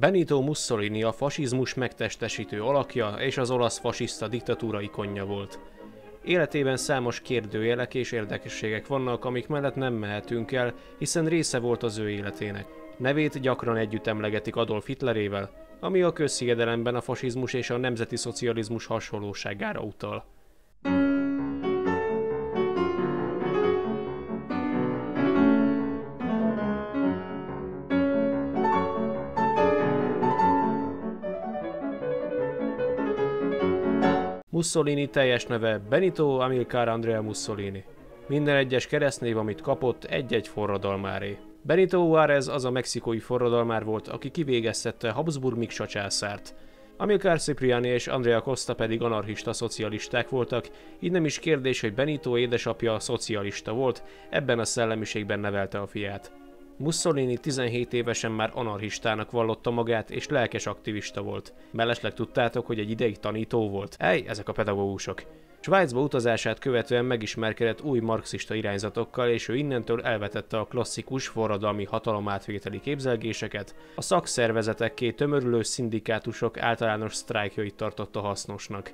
Benito Mussolini a fasizmus megtestesítő alakja és az olasz fasiszta diktatúra ikonja volt. Életében számos kérdőjelek és érdekességek vannak, amik mellett nem mehetünk el, hiszen része volt az ő életének. Nevét gyakran együtt emlegetik Adolf Hitlerével, ami a közsziedelemben a fasizmus és a nemzeti szocializmus hasonlóságára utal. Mussolini teljes neve Benito Amilcar Andrea Mussolini. Minden egyes keresztnév, amit kapott, egy-egy forradalmáré. Benito Juárez az a mexikói forradalmár volt, aki kivégeztette Habsburg Miksa császárt. Amilcar Cipriani és Andrea Costa pedig anarchista szocialisták voltak, így nem is kérdés, hogy Benito édesapja szocialista volt, ebben a szellemiségben nevelte a fiát. Mussolini 17 évesen már anarchistának vallotta magát, és lelkes aktivista volt. Mellesleg tudtátok, hogy egy ideig tanító volt. Ej, ezek a pedagógusok. Svájcba utazását követően megismerkedett új marxista irányzatokkal, és ő innentől elvetette a klasszikus forradalmi hatalomátvételi képzelgéseket, a szakszervezetekké tömörülő szindikátusok általános sztrájkjait tartotta hasznosnak.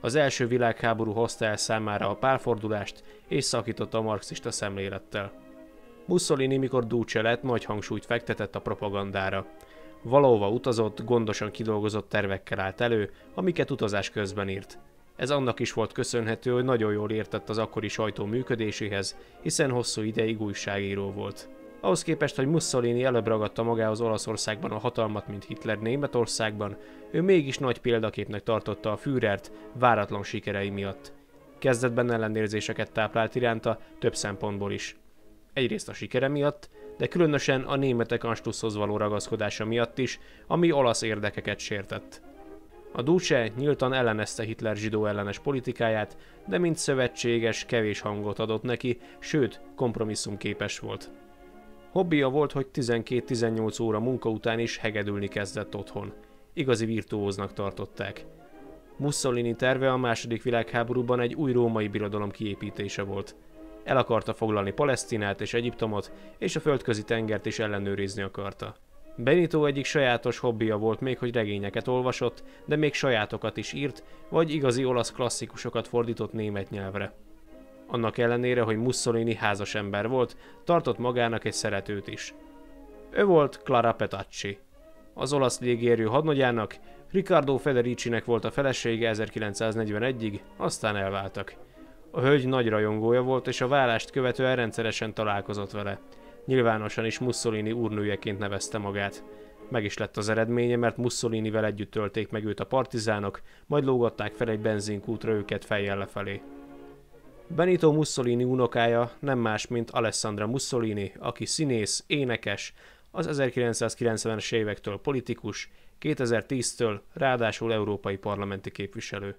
Az első világháború hozta el számára a pálfordulást, és szakította a marxista szemlélettel. Mussolini, mikor Duce lett, nagy hangsúlyt fektetett a propagandára. Valahova utazott, gondosan kidolgozott tervekkel állt elő, amiket utazás közben írt. Ez annak is volt köszönhető, hogy nagyon jól értett az akkori sajtó működéséhez, hiszen hosszú ideig újságíró volt. Ahhoz képest, hogy Mussolini előbb ragadta magához Olaszországban a hatalmat, mint Hitler Németországban, ő mégis nagy példaképnek tartotta a Führert váratlan sikerei miatt. Kezdetben ellenérzéseket táplált iránta, több szempontból is. Egyrészt a sikere miatt, de különösen a németek Anstuszhoz való ragaszkodása miatt is, ami olasz érdekeket sértett. A Duce nyíltan ellenezte Hitler zsidó ellenes politikáját, de mint szövetséges kevés hangot adott neki, sőt, kompromisszumképes volt. Hobbija volt, hogy 12-18 óra munka után is hegedülni kezdett otthon. Igazi virtuóznak tartották. Mussolini terve a második világháborúban egy új római birodalom kiépítése volt. El akarta foglalni Palesztinát és Egyiptomot, és a földközi tengert is ellenőrizni akarta. Benito egyik sajátos hobbija volt még, hogy regényeket olvasott, de még sajátokat is írt, vagy igazi olasz klasszikusokat fordított német nyelvre. Annak ellenére, hogy Mussolini házas ember volt, tartott magának egy szeretőt is. Ő volt Clara Petacci. Az olasz légierő hadnagyának, Riccardo Federicinek volt a felesége 1941-ig, aztán elváltak. A hölgy nagy rajongója volt, és a vállást követően rendszeresen találkozott vele. Nyilvánosan is Mussolini úrnőjeként nevezte magát. Meg is lett az eredménye, mert Mussolinivel együtt tölték meg őt a partizánok, majd lógatták fel egy benzinkútra őket fejjel lefelé. Benito Mussolini unokája nem más, mint Alessandra Mussolini, aki színész, énekes, az 1990-es évektől politikus, 2010-től ráadásul európai parlamenti képviselő.